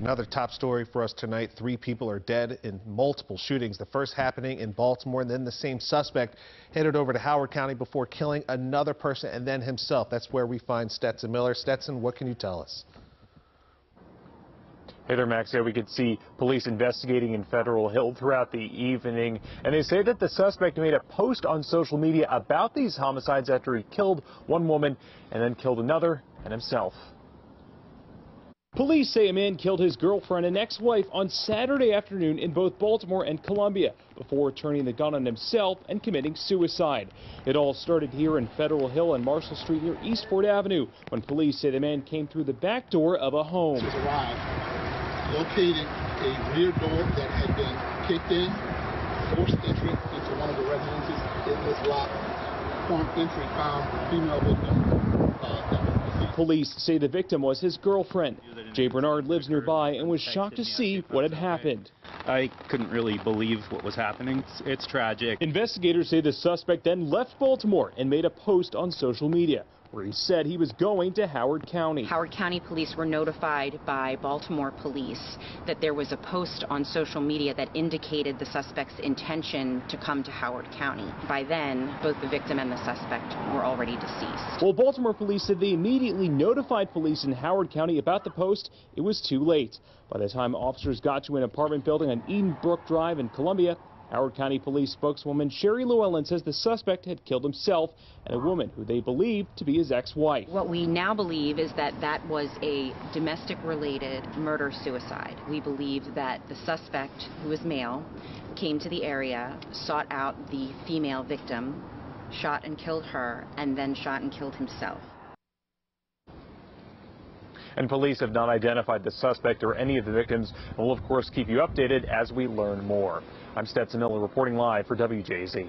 Another top story for us tonight. Three people are dead in multiple shootings. The first happening in Baltimore, and then the same suspect headed over to Howard County before killing another person and then himself. That's where we find Stetson Miller. Stetson, what can you tell us? Hey there, Max. Yeah, we could see police investigating in Federal Hill throughout the evening, and they say that the suspect made a post on social media about these homicides after he killed one woman and then killed another and himself. Police say a man killed his girlfriend and ex-wife on Saturday afternoon in both Baltimore and Columbia before turning the gun on himself and committing suicide. It all started here in Federal Hill and Marshall Street near East Fort Avenue when police say the man came through the back door of a home. arrived, located a rear door that had been kicked in, forced entry into one of the residences. It was locked. Forced entry found female victim uh, that was deceased. Police say the victim was his girlfriend. Jay Bernard lives nearby and was shocked to see what had happened. I couldn't really believe what was happening. It's, it's tragic. Investigators say the suspect then left Baltimore and made a post on social media where he said he was going to Howard County. Howard County police were notified by Baltimore police that there was a post on social media that indicated the suspect's intention to come to Howard County. By then, both the victim and the suspect were already deceased. Well, Baltimore police said they immediately notified police in Howard County about the post. It was too late. By the time officers got to an apartment building on Eden Brook Drive in Columbia, Howard County Police spokeswoman Sherry Llewellyn says the suspect had killed himself and a woman who they believe to be his ex-wife. What we now believe is that that was a domestic-related murder-suicide. We believe that the suspect, who is male, came to the area, sought out the female victim, shot and killed her, and then shot and killed himself. And police have not identified the suspect or any of the victims. We'll, of course, keep you updated as we learn more. I'm Stetson Miller reporting live for WJZ.